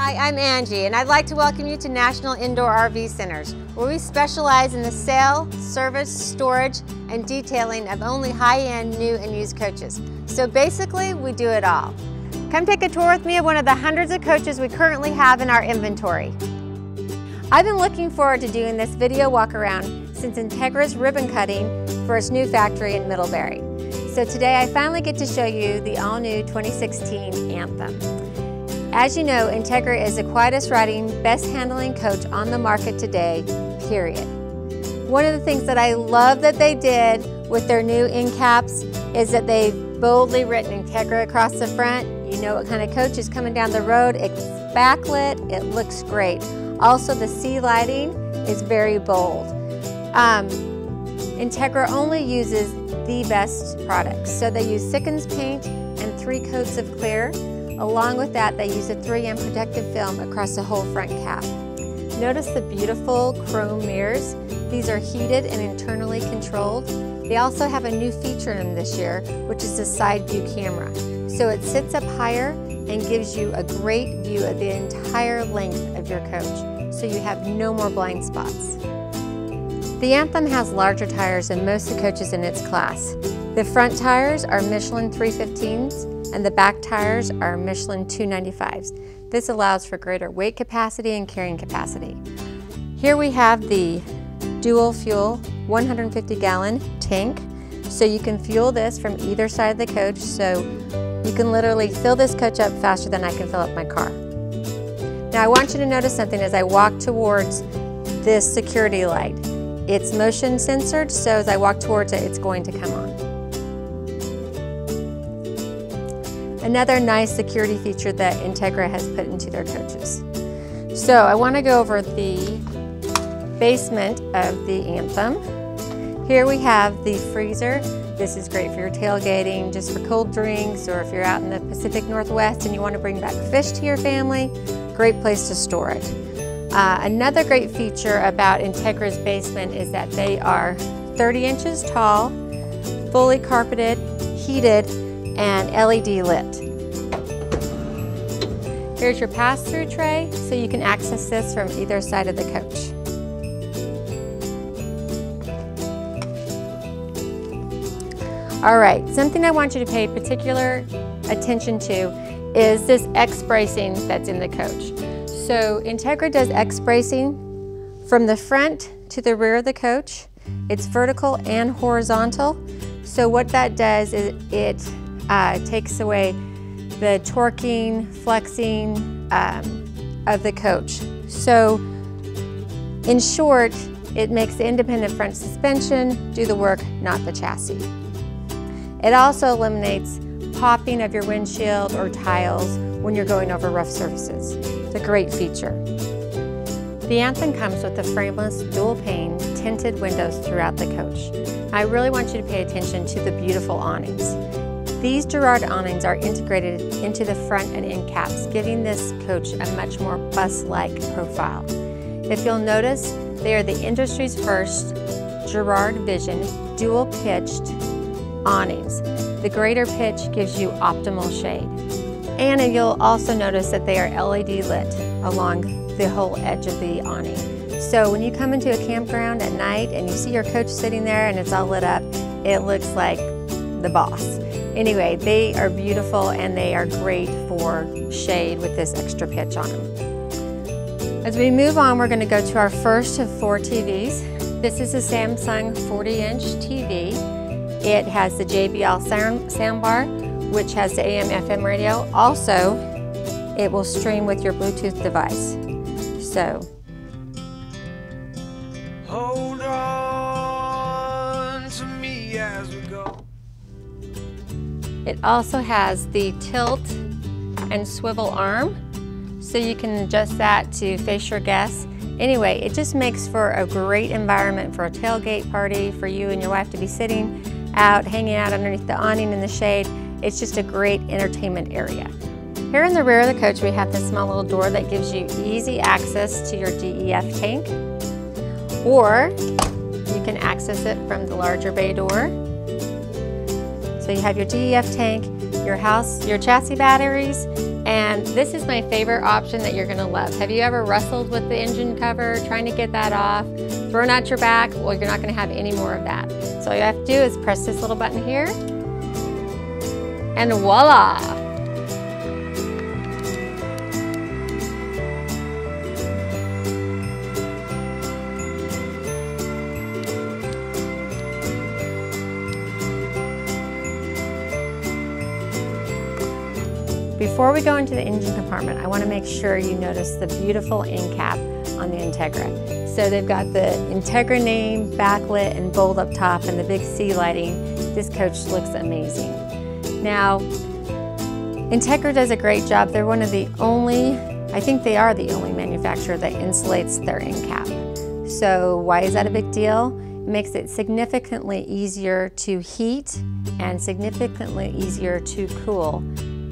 Hi, I'm Angie, and I'd like to welcome you to National Indoor RV Centers, where we specialize in the sale, service, storage, and detailing of only high-end new and used coaches. So basically, we do it all. Come take a tour with me of one of the hundreds of coaches we currently have in our inventory. I've been looking forward to doing this video walk around since Entegra's ribbon cutting for its new factory in Middlebury. So today I finally get to show you the all-new 2016 Anthem. As you know, Entegra is the quietest riding, best handling coach on the market today, period. One of the things that I love that they did with their new end caps is that they've boldly written Entegra across the front. You know what kind of coach is coming down the road. It's backlit, it looks great. Also, the sea lighting is very bold. Um, Entegra only uses the best products. So they use Sikkens paint and three coats of clear. Along with that, they use a 3M protective film across the whole front cap. Notice the beautiful chrome mirrors. These are heated and internally controlled. They also have a new feature in them this year, which is the side view camera. So it sits up higher and gives you a great view of the entire length of your coach, so you have no more blind spots. The Anthem has larger tires than most of the coaches in its class. The front tires are Michelin 315s and the back tires are Michelin 295s. This allows for greater weight capacity and carrying capacity. Here we have the dual fuel 150 gallon tank. So you can fuel this from either side of the coach so you can literally fill this coach up faster than I can fill up my car. Now I want you to notice something as I walk towards this security light. It's motion censored, so as I walk towards it, it's going to come on. Another nice security feature that Entegra has put into their coaches. So I want to go over the basement of the Anthem. Here we have the freezer. This is great for your tailgating, just for cold drinks, or if you're out in the Pacific Northwest and you want to bring back fish to your family, great place to store it. Uh, another great feature about Entegra's basement is that they are 30 inches tall, fully carpeted, heated, and LED lit. Here's your pass-through tray, so you can access this from either side of the coach. All right, something I want you to pay particular attention to is this X bracing that's in the coach. So Entegra does X bracing from the front to the rear of the coach. It's vertical and horizontal. So what that does is it uh, takes away the torquing, flexing um, of the coach. So in short, it makes the independent front suspension do the work, not the chassis. It also eliminates popping of your windshield or tiles when you're going over rough surfaces. It's a great feature. The Anthem comes with the frameless dual pane tinted windows throughout the coach. I really want you to pay attention to the beautiful awnings. These Girard awnings are integrated into the front and end caps, giving this coach a much more bus-like profile. If you'll notice, they are the industry's first Girard Vision dual-pitched awnings. The greater pitch gives you optimal shade. And you'll also notice that they are LED lit along the whole edge of the awning. So when you come into a campground at night and you see your coach sitting there and it's all lit up, it looks like the boss. Anyway, they are beautiful and they are great for shade with this extra pitch on them. As we move on, we're going to go to our first of four TVs. This is a Samsung 40-inch TV. It has the JBL sound, soundbar which has the AM FM radio. Also, it will stream with your Bluetooth device. So, hold on to me as we go. It also has the tilt and swivel arm, so you can adjust that to face your guests. Anyway, it just makes for a great environment for a tailgate party for you and your wife to be sitting out, hanging out underneath the awning in the shade it's just a great entertainment area. Here in the rear of the coach, we have this small little door that gives you easy access to your DEF tank, or you can access it from the larger bay door. So you have your DEF tank, your house, your chassis batteries, And this is my favorite option that you're gonna love. Have you ever wrestled with the engine cover, trying to get that off, thrown out your back? Well, you're not gonna have any more of that. So all you have to do is press this little button here, and voila! Before we go into the engine compartment, I want to make sure you notice the beautiful end cap on the Entegra. So they've got the Entegra name backlit and bold up top and the big C lighting. This coach looks amazing. Now, Entegra does a great job. They're one of the only, I think they are the only manufacturer that insulates their end cap. So why is that a big deal? It makes it significantly easier to heat and significantly easier to cool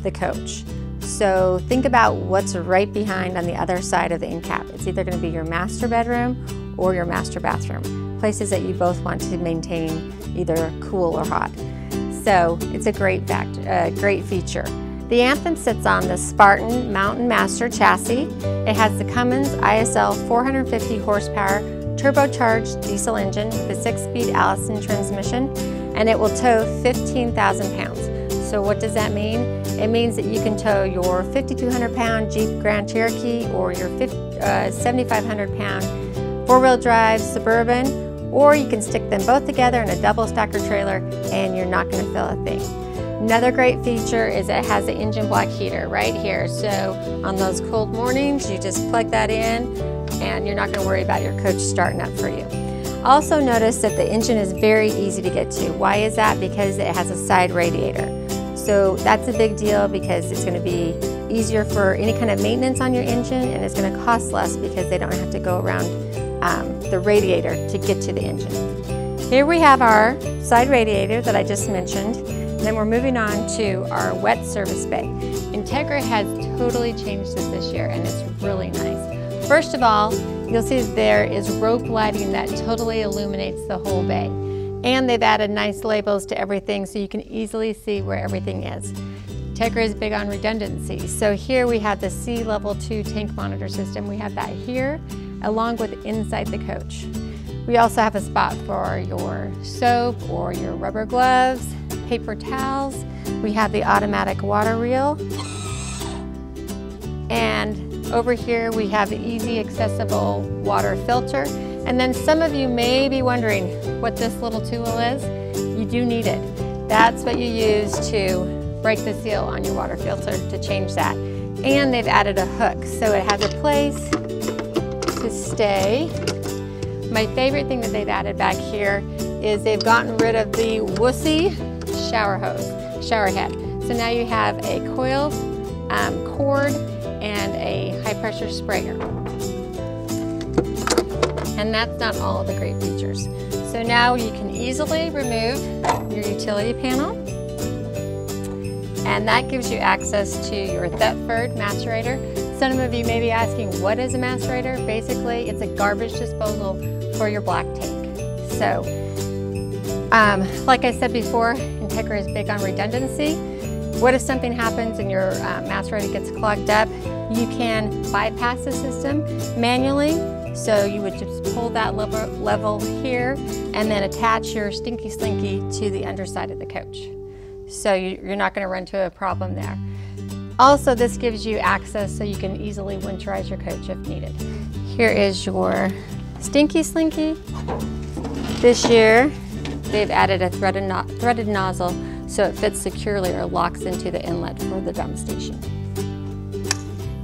the coach. So think about what's right behind on the other side of the end cap. It's either going to be your master bedroom or your master bathroom, places that you both want to maintain either cool or hot. So it's a great, fact, uh, great feature. The Anthem sits on the Spartan Mountain Master chassis. It has the Cummins ISL 450 horsepower turbocharged diesel engine with a six-speed Allison transmission, and it will tow 15,000 pounds. So what does that mean? It means that you can tow your 5,200 pound Jeep Grand Cherokee or your uh, 7,500 pound four-wheel drive Suburban, or you can stick them both together in a double stacker trailer and you're not gonna feel a thing. Another great feature is it has an engine block heater right here. So on those cold mornings, you just plug that in and you're not gonna worry about your coach starting up for you. Also notice that the engine is very easy to get to. Why is that? Because it has a side radiator. So that's a big deal because it's going to be easier for any kind of maintenance on your engine and it's going to cost less because they don't have to go around um, the radiator to get to the engine. Here we have our side radiator that I just mentioned. And then we're moving on to our wet service bay. Entegra has totally changed this this year and it's really nice. First of all, you'll see there is rope lighting that totally illuminates the whole bay. And they've added nice labels to everything so you can easily see where everything is. Entegra is big on redundancy. So here we have the SeeLevel 2 tank monitor system. We have that here along with inside the coach. We also have a spot for your soap or your rubber gloves, paper towels. We have the automatic water reel. And over here we have the easy accessible water filter. And then some of you may be wondering what this little tool is. You do need it. That's what you use to break the seal on your water filter to change that. And they've added a hook, so it has a place to stay. My favorite thing that they've added back here is they've gotten rid of the wussy shower hose, shower head. So now you have a coil, um, cord, and a high pressure sprayer. And that's not all of the great features. So now you can easily remove your utility panel. And that gives you access to your Thetford macerator. Some of you may be asking, what is a macerator? Basically, it's a garbage disposal for your black tank. So, um, like I said before, Entegra is big on redundancy. What if something happens and your uh, macerator gets clogged up? You can bypass the system manually so you would just pull that lever, level here and then attach your Stinky Slinky to the underside of the coach. So you're not gonna run into a problem there. Also, this gives you access so you can easily winterize your coach if needed. Here is your Stinky Slinky. This year, they've added a threaded, no threaded nozzle so it fits securely or locks into the inlet for the dump station.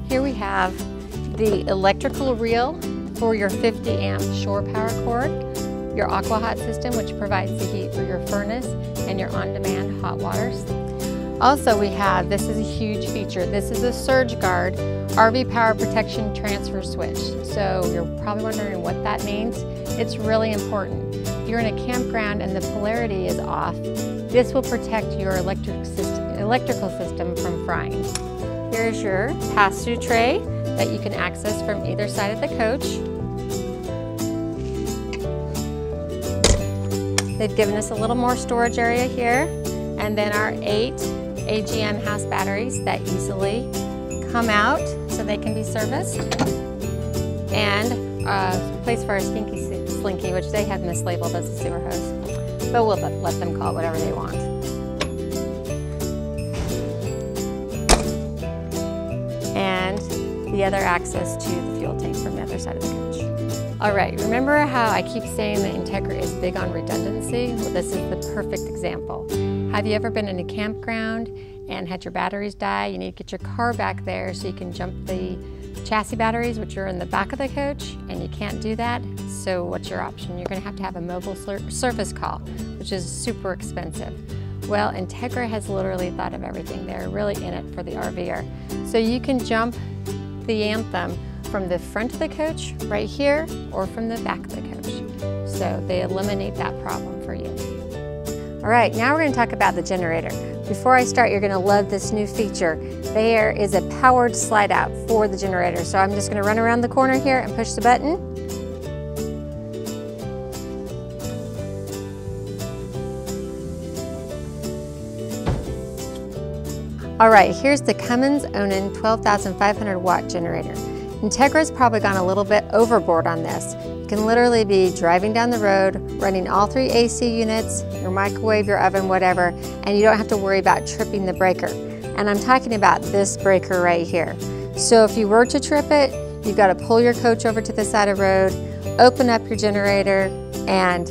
Here we have the electrical reel for your 50 amp shore power cord, your AquaHot system, which provides the heat for your furnace and your on-demand hot waters. Also we have, this is a huge feature, this is a Surge Guard RV Power Protection Transfer Switch. So you're probably wondering what that means. It's really important. If you're in a campground and the polarity is off, this will protect your electric system, electrical system from frying. Here's your pass-through tray that you can access from either side of the coach. They've given us a little more storage area here and then our eight AGM house batteries that easily come out so they can be serviced. And a place for a stinky slinky, which they have mislabeled as a sewer hose. But we'll let them call it whatever they want. The other access to the fuel tank from the other side of the coach. All right, remember how I keep saying that Entegra is big on redundancy? Well, this is the perfect example. Have you ever been in a campground and had your batteries die? You need to get your car back there so you can jump the chassis batteries, which are in the back of the coach, and you can't do that. So what's your option? You're gonna have to have a mobile service call, which is super expensive. Well, Entegra has literally thought of everything. They're really in it for the RVer. So you can jump the Anthem from the front of the coach right here or from the back of the coach. So they eliminate that problem for you. All right, now we're gonna talk about the generator. Before I start, you're gonna love this new feature. There is a powered slide out for the generator. So I'm just gonna run around the corner here and push the button. All right, here's the Cummins Onan 12,500 watt generator. Entegra's probably gone a little bit overboard on this. You can literally be driving down the road, running all three AC units, your microwave, your oven, whatever, and you don't have to worry about tripping the breaker. And I'm talking about this breaker right here. So if you were to trip it, you've got to pull your coach over to the side of the road, open up your generator, and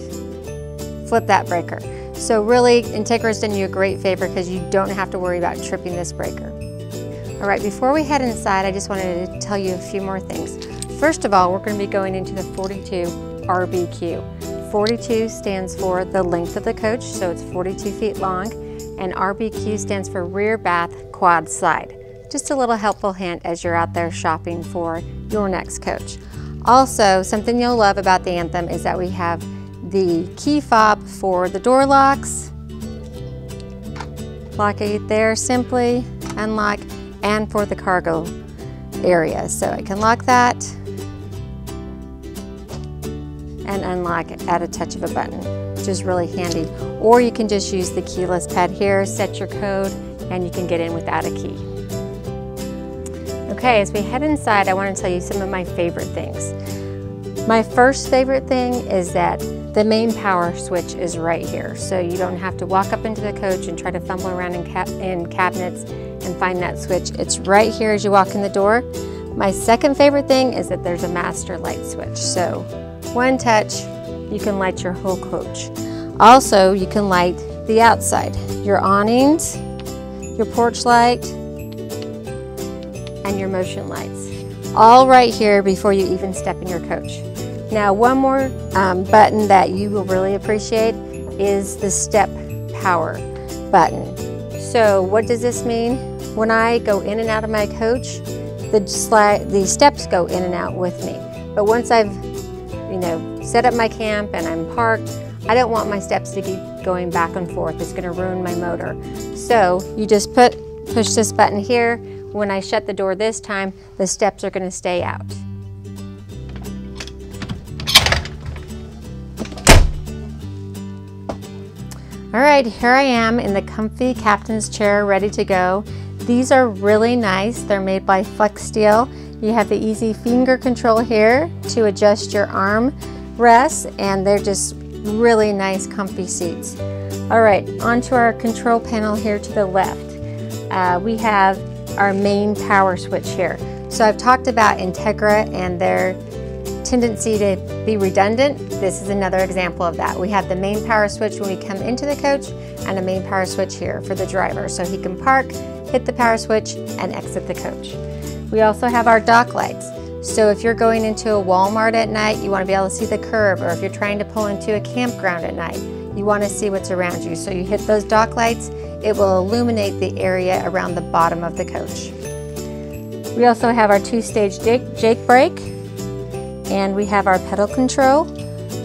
flip that breaker. So really, Entegra's done you a great favor because you don't have to worry about tripping this breaker. All right, before we head inside, I just wanted to tell you a few more things. First of all, we're going to be going into the 42 RBQ. 42 stands for the length of the coach, so it's 42 feet long, and RBQ stands for rear bath quad slide. Just a little helpful hint as you're out there shopping for your next coach. Also, something you'll love about the Anthem is that we have the key fob for the door locks. Lock it there simply, unlock, and for the cargo area. So I can lock that and unlock at a touch of a button, which is really handy. Or you can just use the keyless pad here, set your code, and you can get in without a key. Okay, as we head inside, I want to tell you some of my favorite things. My first favorite thing is that the main power switch is right here, so you don't have to walk up into the coach and try to fumble around in, in cabinets and find that switch. It's right here as you walk in the door. My second favorite thing is that there's a master light switch. So one touch, you can light your whole coach. Also, you can light the outside, your awnings, your porch light, and your motion lights. All right here before you even step in your coach. Now one more um, button that you will really appreciate is the step power button. So what does this mean? When I go in and out of my coach, the, the steps go in and out with me. But once I've you know, set up my camp and I'm parked, I don't want my steps to keep going back and forth. It's gonna ruin my motor. So you just put push this button here. When I shut the door this time, the steps are gonna stay out. All right, here I am in the comfy captain's chair ready to go. These are really nice. They're made by Flexsteel. You have the easy finger control here to adjust your arm rests and they're just really nice comfy seats. All right, onto our control panel here to the left. Uh, we have our main power switch here. So I've talked about Entegra and their tendency to be redundant, this is another example of that. We have the main power switch when we come into the coach and a main power switch here for the driver so he can park, hit the power switch, and exit the coach. We also have our dock lights. So if you're going into a Walmart at night, you want to be able to see the curb, or if you're trying to pull into a campground at night, you want to see what's around you. So you hit those dock lights, it will illuminate the area around the bottom of the coach. We also have our two-stage Jake brake and we have our pedal control.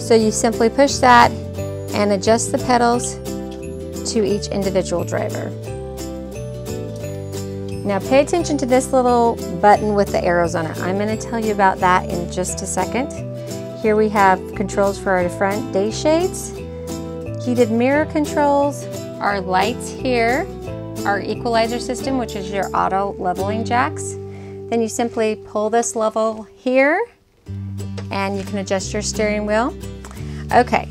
So you simply push that and adjust the pedals to each individual driver. Now pay attention to this little button with the arrows on it. I'm going to tell you about that in just a second. Here we have controls for our front day shades, heated mirror controls, our lights here, our equalizer system, which is your auto leveling jacks, Then you simply pull this level here and you can adjust your steering wheel. Okay,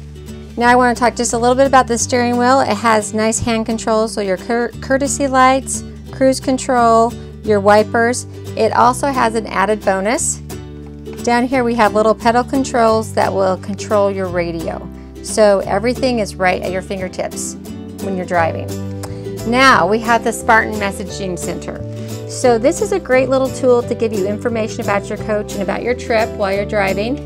now I want to talk just a little bit about the steering wheel. It has nice hand controls, so your cur courtesy lights, cruise control, your wipers. It also has an added bonus. Down here we have little pedal controls that will control your radio. So everything is right at your fingertips when you're driving. Now we have the Spartan Messaging Center. So this is a great little tool to give you information about your coach and about your trip while you're driving.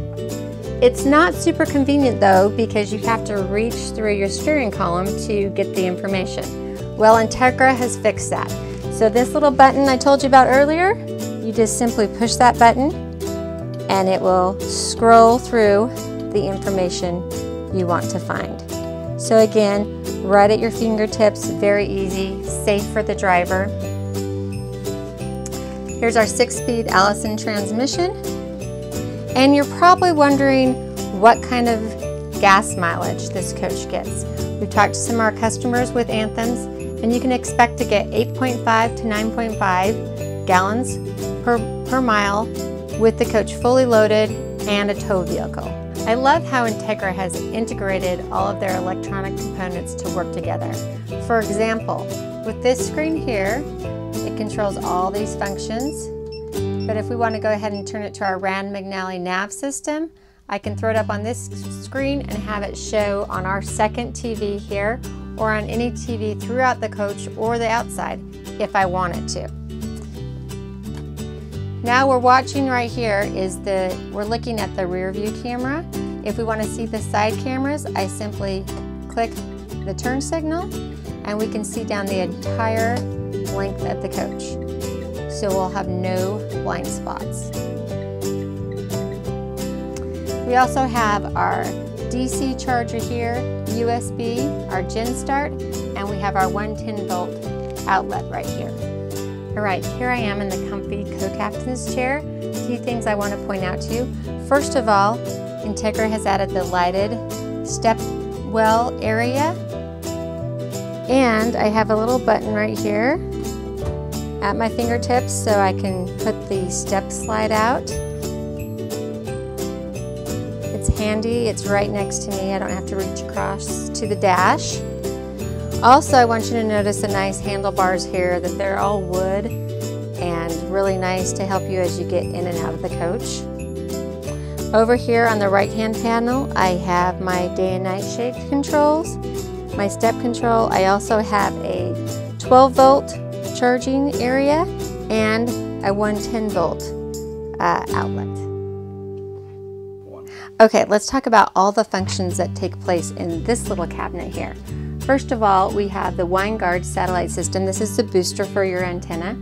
It's not super convenient though because you have to reach through your steering column to get the information. Well, Entegra has fixed that. So this little button I told you about earlier, you just simply push that button and it will scroll through the information you want to find. So again, right at your fingertips, very easy, safe for the driver. Here's our six-speed Allison transmission. And you're probably wondering what kind of gas mileage this coach gets. We've talked to some of our customers with Anthems, and you can expect to get 8.5 to 9.5 gallons per, per mile with the coach fully loaded and a tow vehicle. I love how Entegra has integrated all of their electronic components to work together. For example, with this screen here, it controls all these functions. But if we want to go ahead and turn it to our Rand McNally nav system, I can throw it up on this screen and have it show on our second TV here or on any TV throughout the coach or the outside if I want it to. Now we're watching right here is the, we're looking at the rear view camera. If we want to see the side cameras, I simply click the turn signal and we can see down the entire length of the coach. So we'll have no blind spots. We also have our DC charger here, USB, our Gen Start, and we have our 110 volt outlet right here. All right, here I am in the comfy co-captain's chair. A few things I want to point out to you. First of all, Entegra has added the lighted step well area and I have a little button right here at my fingertips so I can put the step slide out. It's handy, it's right next to me, I don't have to reach across to the dash. Also, I want you to notice the nice handlebars here, that they're all wood and really nice to help you as you get in and out of the coach. Over here on the right hand panel, I have my day and night shade controls my step control. I also have a 12 volt charging area and a 110 volt uh, outlet. Okay, let's talk about all the functions that take place in this little cabinet here. First of all, we have the Winegard satellite system. This is the booster for your antenna.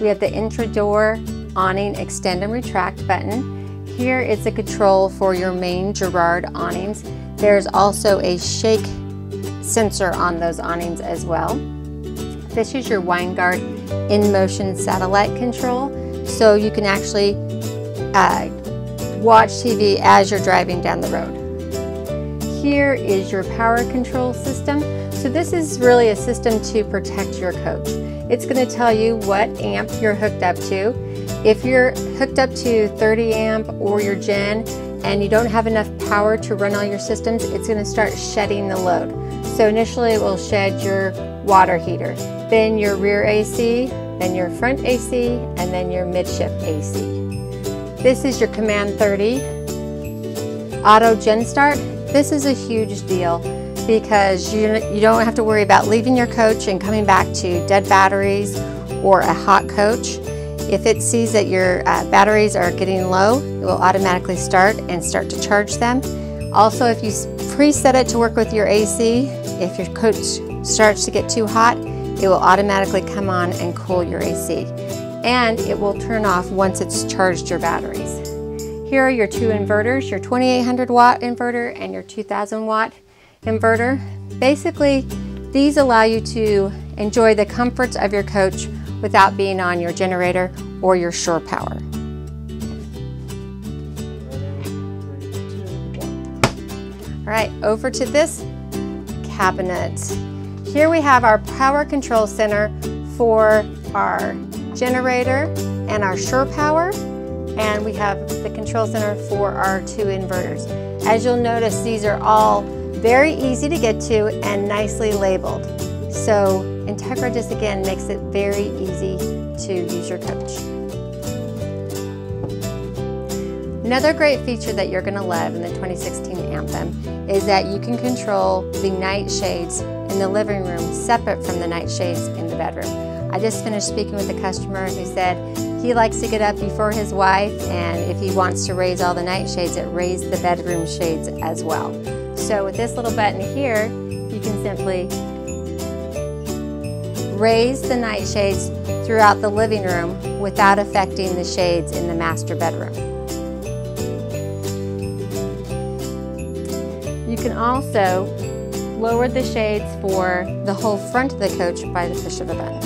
We have the intra-door awning extend and retract button. Here is a control for your main Girard awnings. There's also a shake sensor on those awnings as well. This is your Winegard in-motion satellite control, so you can actually uh, watch TV as you're driving down the road. Here is your power control system. So this is really a system to protect your coach. It's going to tell you what amp you're hooked up to. If you're hooked up to 30 amp or your gen and you don't have enough power to run all your systems, it's going to start shedding the load. So initially it will shed your water heater, then your rear AC, then your front AC, and then your midship AC. This is your Command 30 Auto Gen Start. This is a huge deal because you, you don't have to worry about leaving your coach and coming back to dead batteries or a hot coach. If it sees that your uh, batteries are getting low, it will automatically start and start to charge them. Also, if you preset it to work with your AC, if your coach starts to get too hot, it will automatically come on and cool your AC. And it will turn off once it's charged your batteries. Here are your two inverters, your 2800 watt inverter and your 2000 watt inverter. Basically, these allow you to enjoy the comforts of your coach without being on your generator or your shore power. Over to this cabinet. Here we have our power control center for our generator and our Shore Power, and we have the control center for our two inverters. As you'll notice, these are all very easy to get to and nicely labeled. So Entegra just again makes it very easy to use your coach. Another great feature that you're going to love in the 2016 Anthem is that you can control the night shades in the living room separate from the night shades in the bedroom. I just finished speaking with a customer who said he likes to get up before his wife and if he wants to raise all the night shades, it raises the bedroom shades as well. So with this little button here, you can simply raise the night shades throughout the living room without affecting the shades in the master bedroom. Can also lower the shades for the whole front of the coach by the push of a button.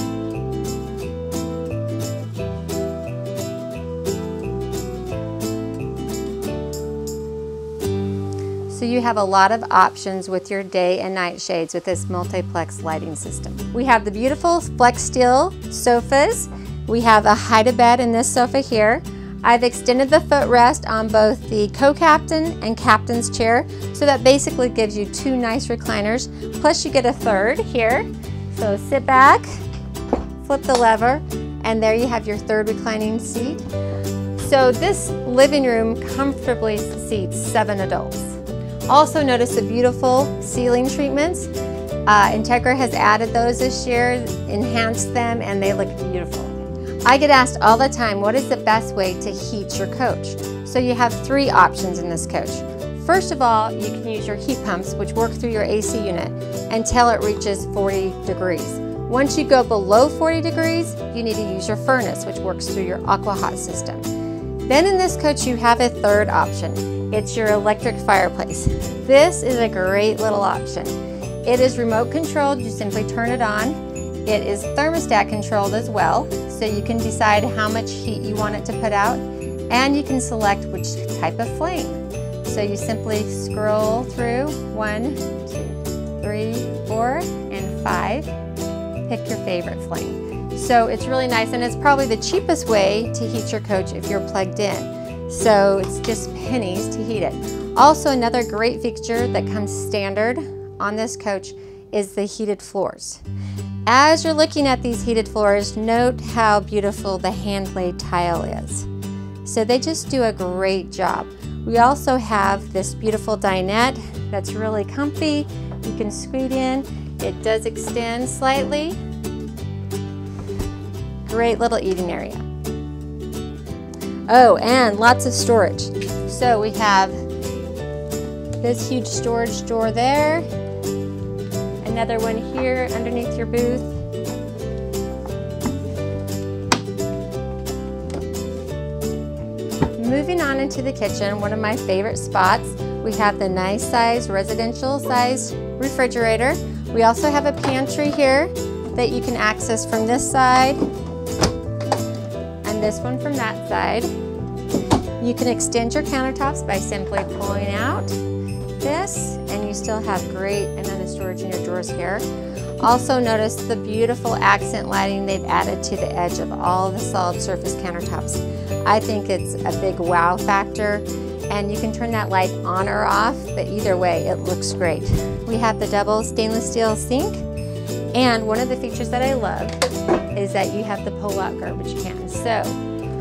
So you have a lot of options with your day and night shades with this multiplex lighting system. We have the beautiful Flexsteel sofas. We have a hide-a-bed in this sofa here. I've extended the footrest on both the co-captain and captain's chair, so that basically gives you two nice recliners, plus you get a third here. So sit back, flip the lever, and there you have your third reclining seat. So this living room comfortably seats seven adults. Also notice the beautiful ceiling treatments. Uh, Entegra has added those this year, enhanced them, and they look beautiful. I get asked all the time, what is the best way to heat your coach? So you have three options in this coach. First of all, you can use your heat pumps, which work through your AC unit, until it reaches 40 degrees. Once you go below 40 degrees, you need to use your furnace, which works through your AquaHot system. Then in this coach, you have a third option. It's your electric fireplace. This is a great little option. It is remote controlled, you simply turn it on. It is thermostat controlled as well, so you can decide how much heat you want it to put out, and you can select which type of flame. So you simply scroll through one, two, three, four, and five. Pick your favorite flame. So it's really nice, and it's probably the cheapest way to heat your coach if you're plugged in. So it's just pennies to heat it. Also another great feature that comes standard on this coach is the heated floors. As you're looking at these heated floors, note how beautiful the hand-laid tile is. So they just do a great job. We also have this beautiful dinette that's really comfy. You can scoot in. It does extend slightly. Great little eating area. Oh, and lots of storage. So we have this huge storage door there, another one here underneath your booth. Moving on into the kitchen, one of my favorite spots, we have the nice size residential size refrigerator. We also have a pantry here that you can access from this side and this one from that side. You can extend your countertops by simply pulling out this and you still have great amount of storage in your drawers here. Also notice the beautiful accent lighting they've added to the edge of all the solid surface countertops. I think it's a big wow factor and you can turn that light on or off, but either way, it looks great. We have the double stainless steel sink and one of the features that I love is that you have the pull-out garbage can. So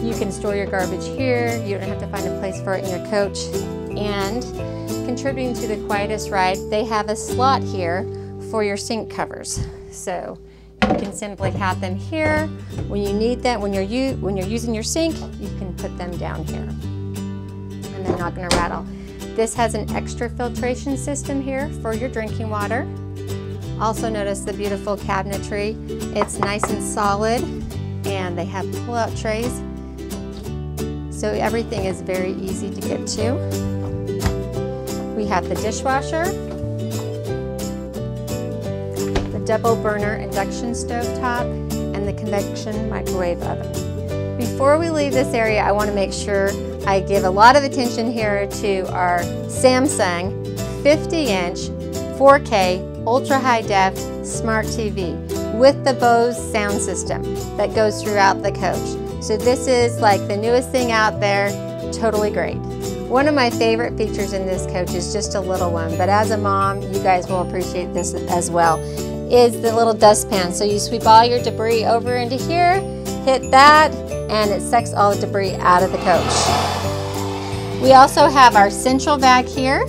you can store your garbage here, you don't have to find a place for it in your coach. And contributing to the quietest ride, they have a slot here for your sink covers. So you can simply have them here. When you need them, when you're, when you're using your sink, you can put them down here. And they're not gonna rattle. This has an extra filtration system here for your drinking water. Also notice the beautiful cabinetry. It's nice and solid and they have pull-out trays. So everything is very easy to get to. We have the dishwasher, the double burner induction stove top, and the convection microwave oven. Before we leave this area, I want to make sure I give a lot of attention here to our Samsung 50-inch 4K ultra high def smart TV with the Bose sound system that goes throughout the coach. So this is like the newest thing out there, totally great. One of my favorite features in this coach is just a little one, but as a mom, you guys will appreciate this as well, is the little dustpan. So you sweep all your debris over into here, hit that, and it sucks all the debris out of the coach. We also have our central vac here,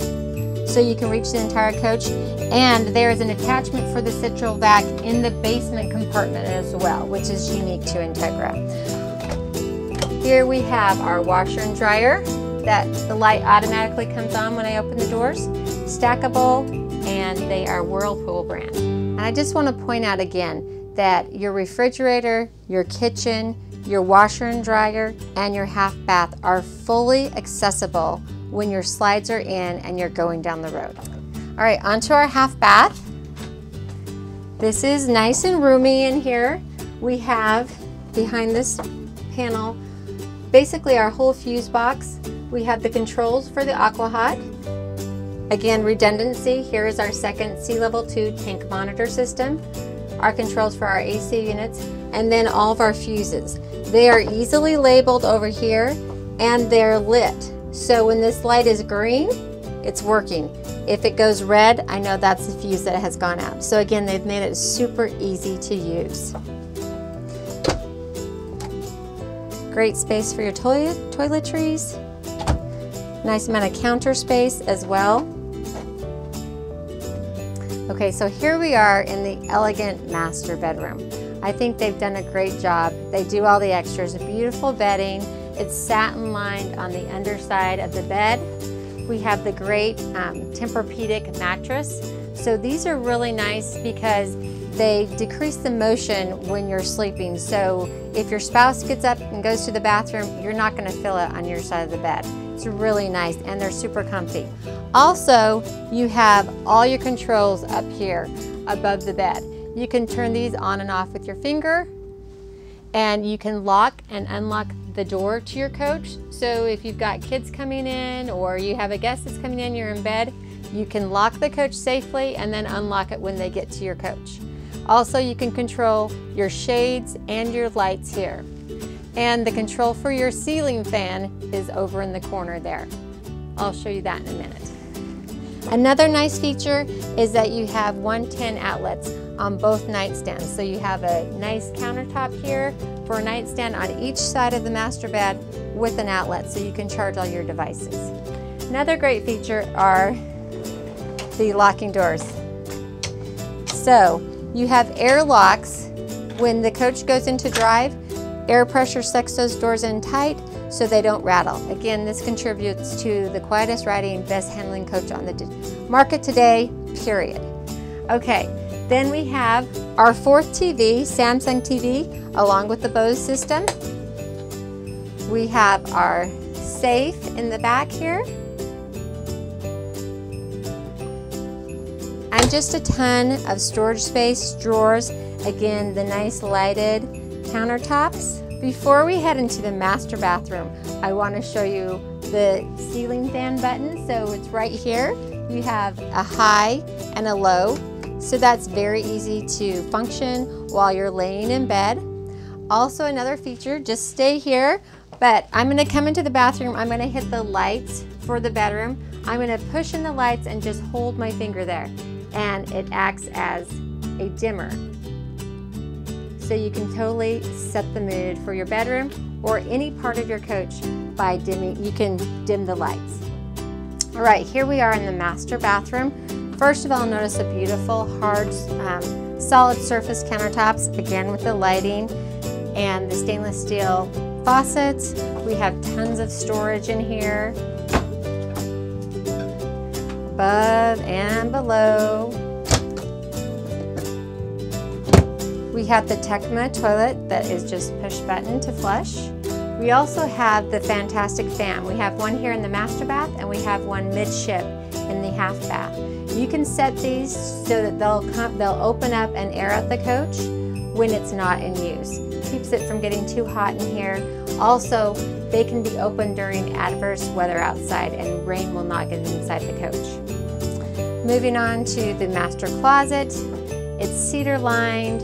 so you can reach the entire coach. And there is an attachment for the central vac in the basement compartment as well, which is unique to Entegra. Here we have our washer and dryer that the light automatically comes on when I open the doors. Stackable, and they are Whirlpool brand. And I just want to point out again that your refrigerator, your kitchen, your washer and dryer, and your half bath are fully accessible when your slides are in and you're going down the road. All right, onto our half bath. This is nice and roomy in here. We have behind this panel basically our whole fuse box. We have the controls for the AquaHot. Again, redundancy, here is our second SeeLevel 2 tank monitor system, our controls for our AC units, and then all of our fuses. They are easily labeled over here and they're lit. So when this light is green, it's working. If it goes red, I know that's the fuse that has gone out. So again, they've made it super easy to use. Great space for your toilet toiletries. Nice amount of counter space as well. Okay, so here we are in the elegant master bedroom. I think they've done a great job. They do all the extras, beautiful bedding, it's satin lined on the underside of the bed. We have the great um, Tempur-Pedic mattress. So these are really nice because they decrease the motion when you're sleeping. So if your spouse gets up and goes to the bathroom, you're not gonna feel it on your side of the bed. It's really nice and they're super comfy. Also, you have all your controls up here above the bed. You can turn these on and off with your finger and you can lock and unlock the door to your coach. So if you've got kids coming in or you have a guest that's coming in, you're in bed, you can lock the coach safely and then unlock it when they get to your coach. Also, you can control your shades and your lights here. And the control for your ceiling fan is over in the corner there. I'll show you that in a minute. Another nice feature is that you have 110 outlets on both nightstands. So you have a nice countertop here for a nightstand on each side of the master bed with an outlet so you can charge all your devices. Another great feature are the locking doors. So you have air locks. When the coach goes into drive, air pressure sucks those doors in tight so they don't rattle. Again, this contributes to the quietest riding, best handling coach on the market today, period. Okay, then we have our fourth TV, Samsung TV, along with the Bose system. We have our safe in the back here. Just a ton of storage space, drawers, again, the nice lighted countertops. Before we head into the master bathroom, I want to show you the ceiling fan button. So it's right here. You have a high and a low so that's very easy to function while you're laying in bed. Also another feature, just stay here, but I'm gonna come into the bathroom, I'm gonna hit the lights for the bedroom. I'm gonna push in the lights and just hold my finger there. And it acts as a dimmer. So you can totally set the mood for your bedroom or any part of your coach by dimming, you can dim the lights. All right, here we are in the master bathroom. First of all, notice the beautiful hard um, solid surface countertops, again with the lighting and the stainless steel faucets. We have tons of storage in here, above and below. We have the Tecma toilet that is just push button to flush. We also have the fantastic fan. We have one here in the master bath and we have one midship in the half bath. You can set these so that they'll, come, they'll open up and air out the coach when it's not in use. Keeps it from getting too hot in here. Also, they can be open during adverse weather outside and rain will not get inside the coach. Moving on to the master closet. It's cedar lined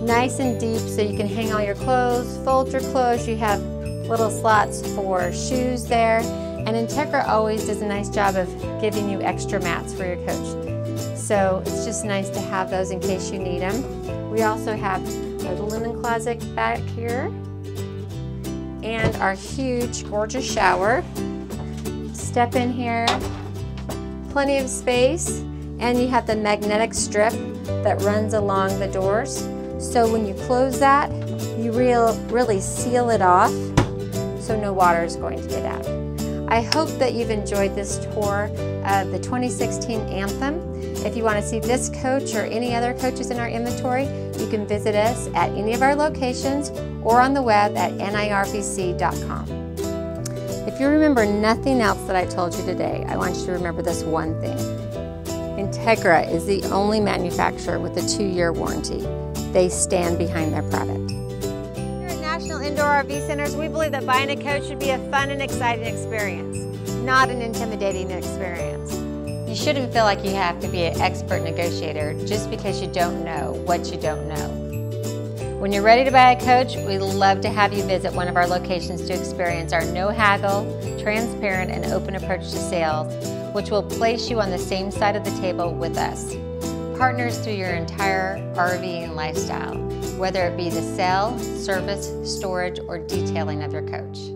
Nice and deep so you can hang all your clothes, fold your clothes. You have little slots for shoes there. And Entegra always does a nice job of giving you extra mats for your coach. So it's just nice to have those in case you need them. We also have a linen closet back here and our huge, gorgeous shower. Step in here, plenty of space, and you have the magnetic strip that runs along the doors. So when you close that, you real, really seal it off so no water is going to get out. I hope that you've enjoyed this tour of the 2016 Anthem. If you want to see this coach or any other coaches in our inventory, you can visit us at any of our locations or on the web at nirvc.com. If you remember nothing else that I told you today, I want you to remember this one thing. Entegra is the only manufacturer with a two-year warranty. They stand behind their product. Here at National Indoor RV Centers, we believe that buying a coach should be a fun and exciting experience, not an intimidating experience. You shouldn't feel like you have to be an expert negotiator just because you don't know what you don't know. When you're ready to buy a coach, we love to have you visit one of our locations to experience our no haggle, transparent, and open approach to sales, which will place you on the same side of the table with us partners through your entire RVing lifestyle, whether it be the sale, service, storage, or detailing of your coach.